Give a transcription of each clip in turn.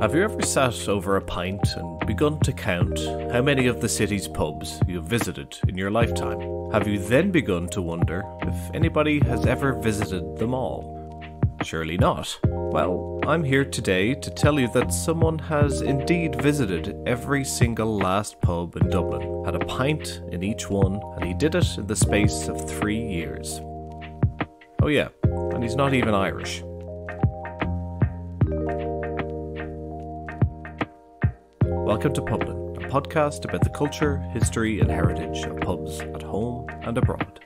Have you ever sat over a pint and begun to count how many of the city's pubs you have visited in your lifetime? Have you then begun to wonder if anybody has ever visited them all? Surely not. Well, I'm here today to tell you that someone has indeed visited every single last pub in Dublin, had a pint in each one, and he did it in the space of three years. Oh, yeah, and he's not even Irish. Welcome to Publin, a podcast about the culture, history, and heritage of pubs at home and abroad.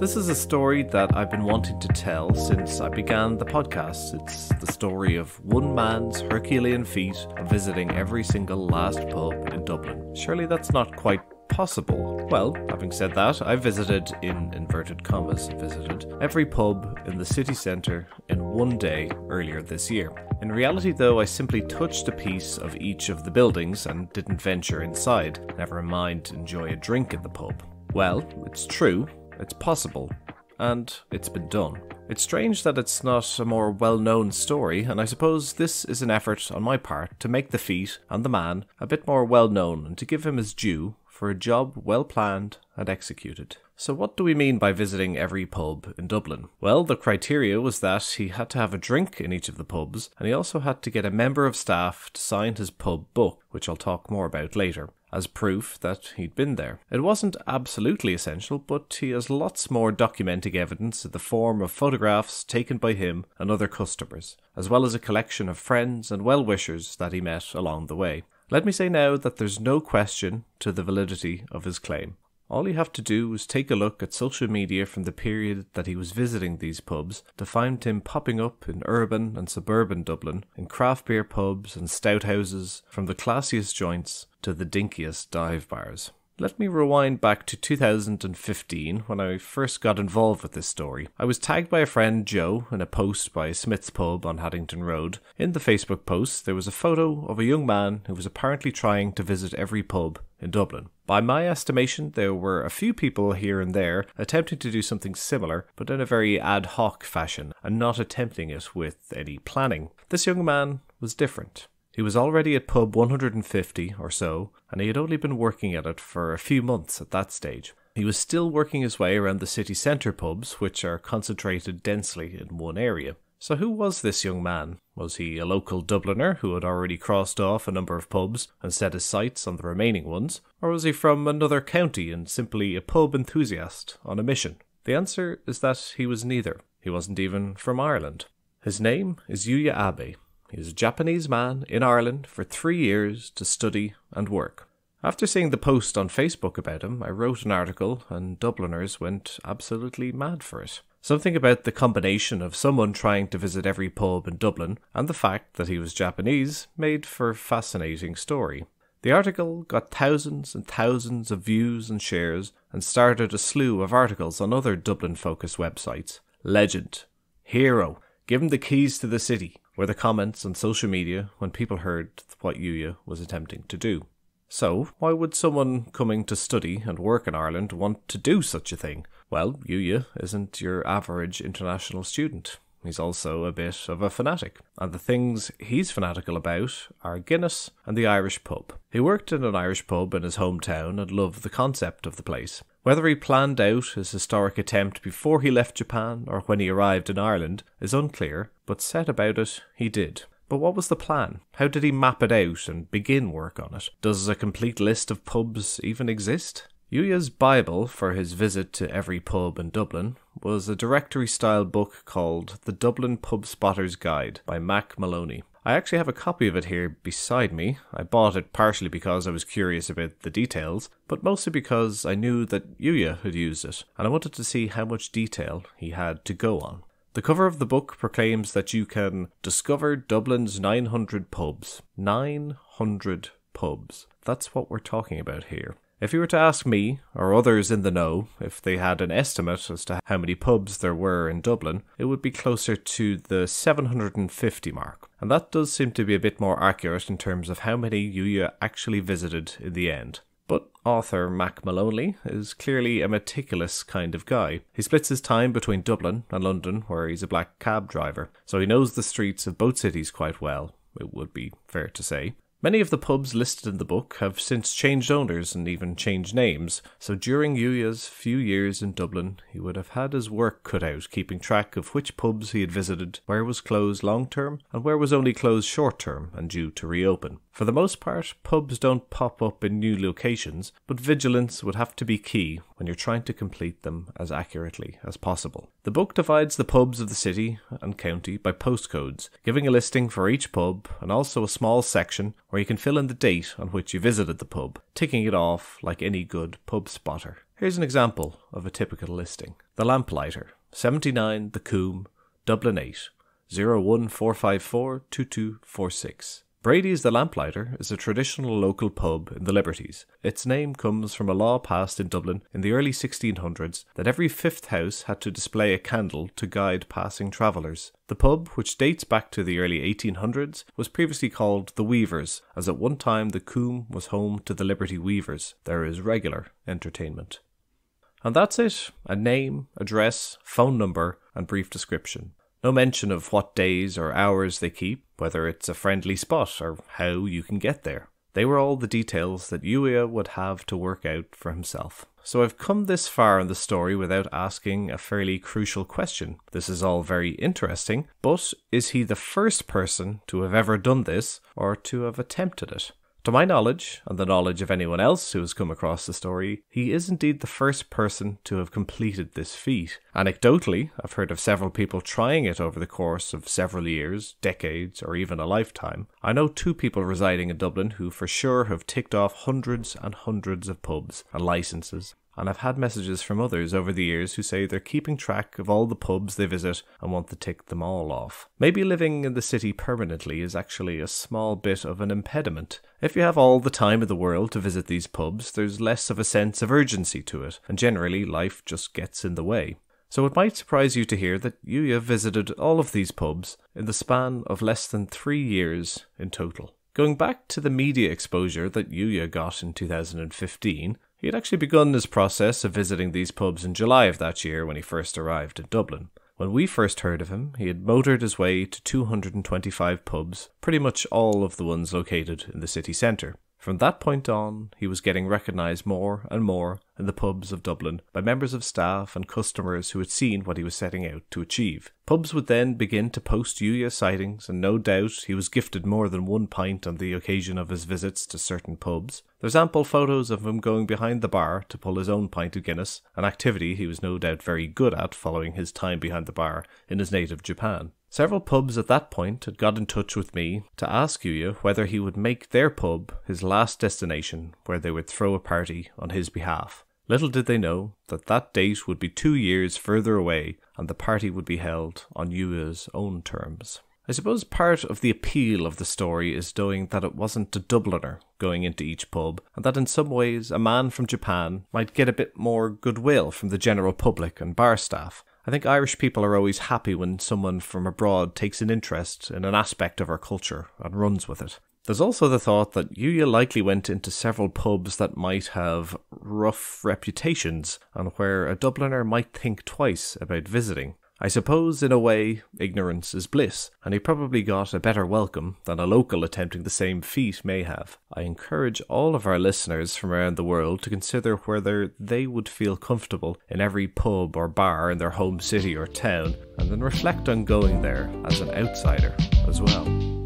This is a story that I've been wanting to tell since I began the podcast. It's the story of one man's Herculean feat of visiting every single last pub in Dublin. Surely that's not quite possible. Well, having said that, I visited, in inverted commas, visited every pub in the city centre in one day earlier this year. In reality, though, I simply touched a piece of each of the buildings and didn't venture inside, never mind enjoy a drink in the pub. Well, it's true, it's possible, and it's been done. It's strange that it's not a more well known story, and I suppose this is an effort on my part to make the feat and the man a bit more well known and to give him his due for a job well planned and executed. So, what do we mean by visiting every pub in Dublin? Well, the criteria was that he had to have a drink in each of the pubs, and he also had to get a member of staff to sign his pub book, which I'll talk more about later as proof that he'd been there. It wasn't absolutely essential, but he has lots more documenting evidence in the form of photographs taken by him and other customers, as well as a collection of friends and well wishers that he met along the way. Let me say now that there's no question to the validity of his claim. All you have to do is take a look at social media from the period that he was visiting these pubs to find him popping up in urban and suburban Dublin, in craft beer pubs and stout houses, from the classiest joints to the dinkiest dive bars. Let me rewind back to 2015 when I first got involved with this story. I was tagged by a friend, Joe, in a post by Smith's Pub on Haddington Road. In the Facebook post, there was a photo of a young man who was apparently trying to visit every pub in Dublin. By my estimation, there were a few people here and there attempting to do something similar, but in a very ad hoc fashion, and not attempting it with any planning. This young man was different. He was already at pub 150 or so, and he had only been working at it for a few months at that stage. He was still working his way around the city centre pubs, which are concentrated densely in one area. So, who was this young man? Was he a local Dubliner who had already crossed off a number of pubs and set his sights on the remaining ones? Or was he from another county and simply a pub enthusiast on a mission? The answer is that he was neither. He wasn't even from Ireland. His name is Yuya Abe, he was a Japanese man in Ireland for three years to study and work. After seeing the post on Facebook about him, I wrote an article, and Dubliners went absolutely mad for it. Something about the combination of someone trying to visit every pub in Dublin and the fact that he was Japanese made for a fascinating story. The article got thousands and thousands of views and shares and started a slew of articles on other Dublin focused websites. Legend, hero, give him the keys to the city, were the comments on social media when people heard what Yuya was attempting to do. So, why would someone coming to study and work in Ireland want to do such a thing? Well, Yuya isn't your average international student. He's also a bit of a fanatic, and the things he's fanatical about are Guinness and the Irish pub. He worked in an Irish pub in his hometown and loved the concept of the place. Whether he planned out his historic attempt before he left Japan or when he arrived in Ireland is unclear, but set about it he did. But what was the plan? How did he map it out and begin work on it? Does a complete list of pubs even exist? Yuya's Bible for his visit to every pub in Dublin was a directory style book called The Dublin Pub Spotter's Guide by Mac Maloney. I actually have a copy of it here beside me. I bought it partially because I was curious about the details, but mostly because I knew that Yuya had used it, and I wanted to see how much detail he had to go on. The cover of the book proclaims that you can discover Dublin's 900 pubs. 900 pubs. That's what we're talking about here. If you were to ask me, or others in the know, if they had an estimate as to how many pubs there were in Dublin, it would be closer to the 750 mark. And that does seem to be a bit more accurate in terms of how many Yuya actually visited in the end. But author Mac Maloney is clearly a meticulous kind of guy. He splits his time between Dublin and London, where he's a black cab driver, so he knows the streets of both cities quite well, it would be fair to say. Many of the pubs listed in the book have since changed owners and even changed names, so during Yuya's few years in Dublin, he would have had his work cut out keeping track of which pubs he had visited, where was closed long term, and where was only closed short term and due to reopen. For the most part, pubs don't pop up in new locations, but vigilance would have to be key when you're trying to complete them as accurately as possible. The book divides the pubs of the city and county by postcodes, giving a listing for each pub and also a small section where you can fill in the date on which you visited the pub, ticking it off like any good pub spotter. Here's an example of a typical listing The Lamplighter, 79 The Coombe, Dublin 8, 01454 2246. Brady's the Lamplighter is a traditional local pub in the Liberties. Its name comes from a law passed in Dublin in the early 1600s that every fifth house had to display a candle to guide passing travellers. The pub, which dates back to the early 1800s, was previously called the Weavers, as at one time the Coombe was home to the Liberty Weavers. There is regular entertainment. And that's it a name, address, phone number, and brief description. No mention of what days or hours they keep, whether it's a friendly spot, or how you can get there. They were all the details that Yuya would have to work out for himself. So I've come this far in the story without asking a fairly crucial question. This is all very interesting, but is he the first person to have ever done this or to have attempted it? To my knowledge, and the knowledge of anyone else who has come across the story, he is indeed the first person to have completed this feat. Anecdotally, I've heard of several people trying it over the course of several years, decades, or even a lifetime. I know two people residing in Dublin who for sure have ticked off hundreds and hundreds of pubs and licenses and I've had messages from others over the years who say they're keeping track of all the pubs they visit and want to tick them all off. Maybe living in the city permanently is actually a small bit of an impediment. If you have all the time in the world to visit these pubs, there's less of a sense of urgency to it, and generally life just gets in the way. So it might surprise you to hear that Yuya visited all of these pubs in the span of less than three years in total. Going back to the media exposure that Yuya got in 2015, he had actually begun his process of visiting these pubs in July of that year when he first arrived in Dublin. When we first heard of him, he had motored his way to 225 pubs, pretty much all of the ones located in the city centre. From that point on, he was getting recognised more and more in the pubs of Dublin by members of staff and customers who had seen what he was setting out to achieve. Pubs would then begin to post Yuya sightings, and no doubt he was gifted more than one pint on the occasion of his visits to certain pubs. There's ample photos of him going behind the bar to pull his own pint of Guinness, an activity he was no doubt very good at following his time behind the bar in his native Japan. Several pubs at that point had got in touch with me to ask Yuya whether he would make their pub his last destination where they would throw a party on his behalf. Little did they know that that date would be two years further away and the party would be held on Yuya's own terms. I suppose part of the appeal of the story is knowing that it wasn't a Dubliner going into each pub, and that in some ways a man from Japan might get a bit more goodwill from the general public and bar staff. I think Irish people are always happy when someone from abroad takes an interest in an aspect of our culture and runs with it. There's also the thought that Yuya likely went into several pubs that might have rough reputations and where a Dubliner might think twice about visiting. I suppose, in a way, ignorance is bliss, and he probably got a better welcome than a local attempting the same feat may have. I encourage all of our listeners from around the world to consider whether they would feel comfortable in every pub or bar in their home city or town, and then reflect on going there as an outsider as well.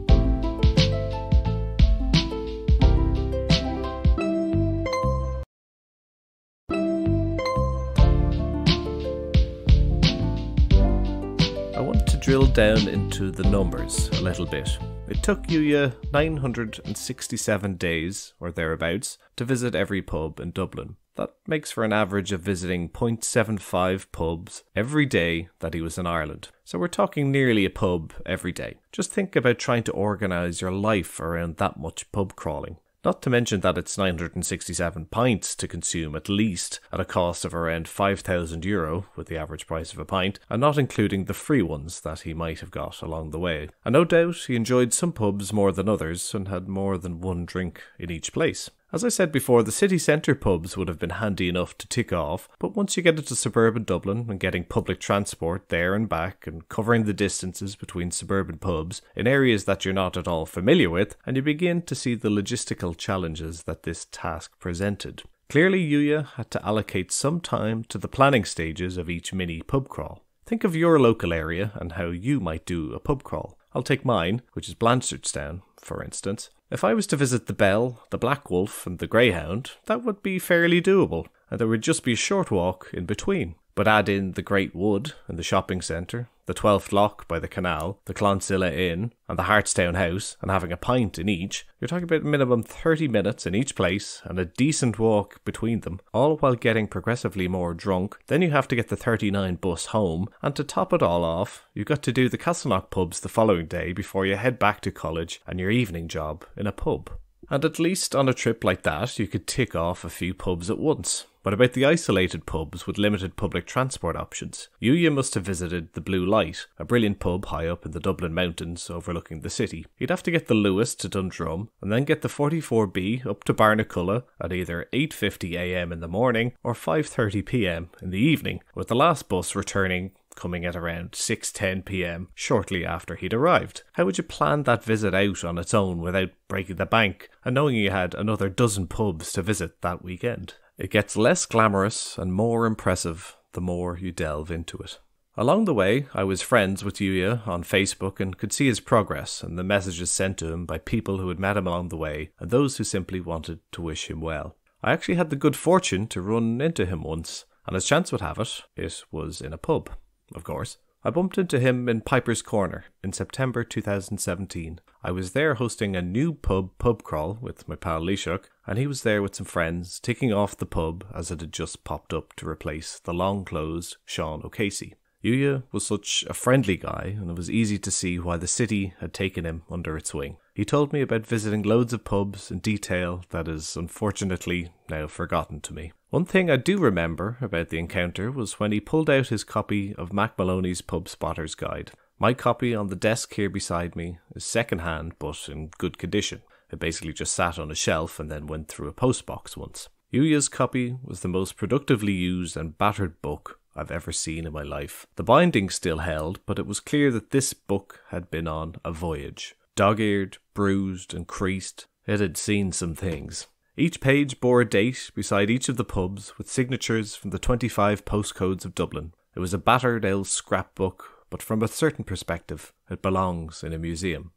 Drill down into the numbers a little bit. It took Yuya 967 days, or thereabouts, to visit every pub in Dublin. That makes for an average of visiting 0.75 pubs every day that he was in Ireland. So we're talking nearly a pub every day. Just think about trying to organise your life around that much pub crawling. Not to mention that it's 967 pints to consume at least at a cost of around 5,000 euro with the average price of a pint, and not including the free ones that he might have got along the way. And no doubt he enjoyed some pubs more than others and had more than one drink in each place. As I said before, the city centre pubs would have been handy enough to tick off, but once you get into suburban Dublin and getting public transport there and back and covering the distances between suburban pubs in areas that you're not at all familiar with, and you begin to see the logistical challenges that this task presented. Clearly, Yuya had to allocate some time to the planning stages of each mini pub crawl. Think of your local area and how you might do a pub crawl. I'll take mine, which is Blanchardstown, for instance. If I was to visit the Bell, the Black Wolf, and the Greyhound, that would be fairly doable, and there would just be a short walk in between. But add in the Great Wood and the shopping centre, the Twelfth Lock by the canal, the Clonsilla Inn, and the Hartstown House, and having a pint in each, you're talking about a minimum 30 minutes in each place and a decent walk between them, all while getting progressively more drunk. Then you have to get the 39 bus home, and to top it all off, you've got to do the Castleknock pubs the following day before you head back to college and your evening job in a pub. And at least on a trip like that, you could tick off a few pubs at once. But about the isolated pubs with limited public transport options, Yuya must have visited the Blue Light, a brilliant pub high up in the Dublin mountains overlooking the city. He'd have to get the Luas to Dundrum and then get the 44B up to Barnacullia at either 8.50am in the morning or 5.30pm in the evening, with the last bus returning coming at around 6:10 p.m. shortly after he'd arrived. How would you plan that visit out on its own without breaking the bank and knowing you had another dozen pubs to visit that weekend? It gets less glamorous and more impressive the more you delve into it. Along the way, I was friends with Yuya on Facebook and could see his progress and the messages sent to him by people who had met him along the way and those who simply wanted to wish him well. I actually had the good fortune to run into him once, and as chance would have it, it was in a pub, of course. I bumped into him in Piper's Corner in September 2017. I was there hosting a new pub pub crawl with my pal Lishuk, and he was there with some friends, ticking off the pub as it had just popped up to replace the long closed Sean O'Casey. Yuya was such a friendly guy, and it was easy to see why the city had taken him under its wing. He told me about visiting loads of pubs in detail that is unfortunately now forgotten to me. One thing I do remember about the encounter was when he pulled out his copy of Mac Maloney's Pub Spotter's Guide. My copy on the desk here beside me is second hand but in good condition. It basically just sat on a shelf and then went through a postbox once. Yuya's copy was the most productively used and battered book I've ever seen in my life. The binding still held, but it was clear that this book had been on a voyage. Dog eared, bruised, and creased, it had seen some things. Each page bore a date beside each of the pubs with signatures from the 25 postcodes of Dublin. It was a battered old scrapbook, but from a certain perspective, it belongs in a museum.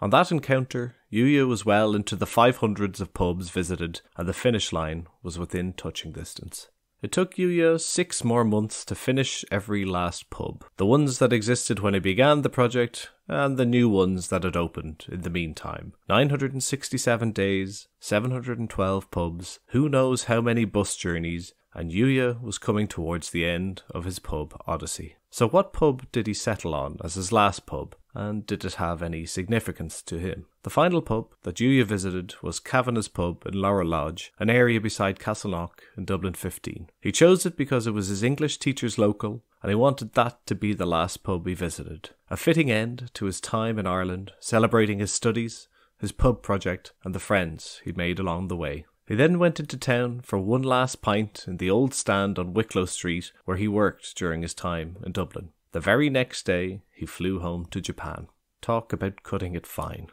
On that encounter, Yuya was well into the 500s of pubs visited, and the finish line was within touching distance. It took Yuya six more months to finish every last pub. The ones that existed when he began the project, and the new ones that had opened in the meantime. 967 days, 712 pubs, who knows how many bus journeys, and Yuya was coming towards the end of his pub odyssey. So, what pub did he settle on as his last pub, and did it have any significance to him? The final pub that Yuya visited was Kavanagh's Pub in Laurel Lodge, an area beside Castleknock in Dublin 15. He chose it because it was his English teacher's local, and he wanted that to be the last pub he visited. A fitting end to his time in Ireland, celebrating his studies, his pub project, and the friends he'd made along the way. He then went into town for one last pint in the old stand on Wicklow Street where he worked during his time in Dublin. The very next day, he flew home to Japan. Talk about cutting it fine.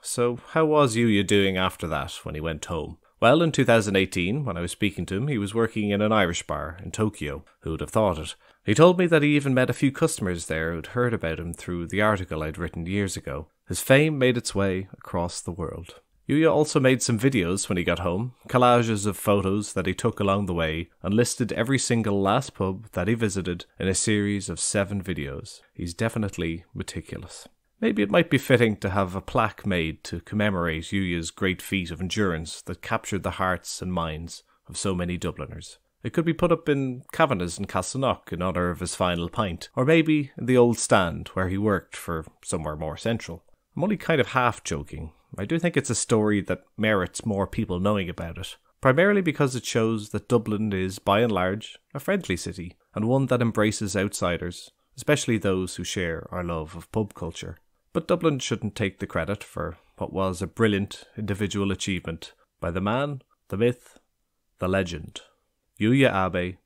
So, how was Yuya doing after that when he went home? Well, in 2018, when I was speaking to him, he was working in an Irish bar in Tokyo. Who would have thought it? He told me that he even met a few customers there who'd heard about him through the article I'd written years ago. His fame made its way across the world. Yuya also made some videos when he got home, collages of photos that he took along the way, and listed every single last pub that he visited in a series of seven videos. He's definitely meticulous. Maybe it might be fitting to have a plaque made to commemorate Yuya's great feat of endurance that captured the hearts and minds of so many Dubliners. It could be put up in Kavanagh's in Castleknock in honour of his final pint, or maybe in the old stand where he worked for somewhere more central. I'm only kind of half joking, I do think it's a story that merits more people knowing about it, primarily because it shows that Dublin is, by and large, a friendly city, and one that embraces outsiders, especially those who share our love of pub culture. But Dublin shouldn't take the credit for what was a brilliant individual achievement by the man, the myth, the legend, Yuya Abe,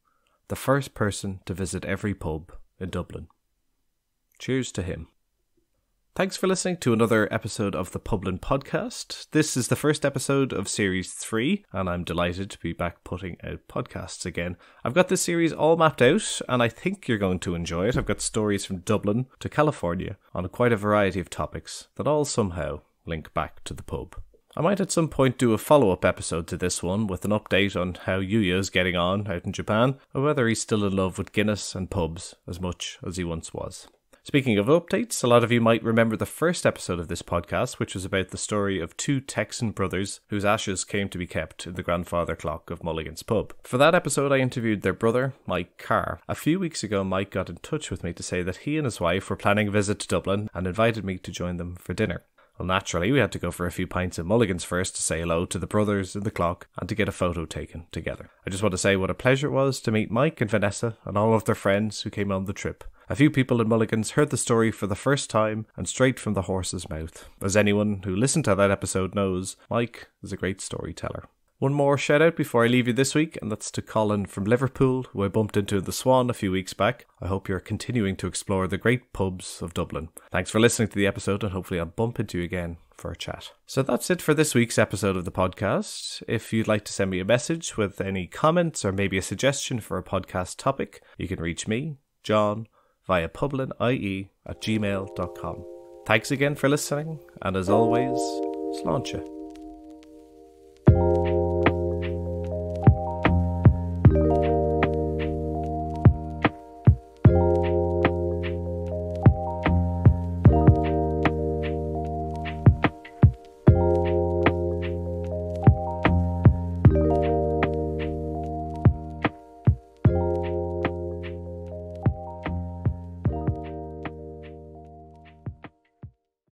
the first person to visit every pub in Dublin. Cheers to him. Thanks for listening to another episode of the Publin podcast. This is the first episode of series three, and I'm delighted to be back putting out podcasts again. I've got this series all mapped out, and I think you're going to enjoy it. I've got stories from Dublin to California on quite a variety of topics that all somehow link back to the pub. I might at some point do a follow up episode to this one with an update on how Yuya's getting on out in Japan, or whether he's still in love with Guinness and pubs as much as he once was. Speaking of updates, a lot of you might remember the first episode of this podcast, which was about the story of two Texan brothers whose ashes came to be kept in the grandfather clock of Mulligan's Pub. For that episode, I interviewed their brother, Mike Carr. A few weeks ago, Mike got in touch with me to say that he and his wife were planning a visit to Dublin and invited me to join them for dinner. Well, naturally, we had to go for a few pints at Mulligan's first to say hello to the brothers in the clock and to get a photo taken together. I just want to say what a pleasure it was to meet Mike and Vanessa and all of their friends who came on the trip. A few people in Mulligan's heard the story for the first time and straight from the horse's mouth. As anyone who listened to that episode knows, Mike is a great storyteller. One more shout out before I leave you this week, and that's to Colin from Liverpool, who I bumped into in the Swan a few weeks back. I hope you're continuing to explore the great pubs of Dublin. Thanks for listening to the episode, and hopefully I'll bump into you again for a chat. So that's it for this week's episode of the podcast. If you'd like to send me a message with any comments or maybe a suggestion for a podcast topic, you can reach me, John, via publinie at gmail.com. Thanks again for listening, and as always, sláinte.